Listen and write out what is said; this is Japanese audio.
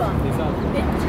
デザート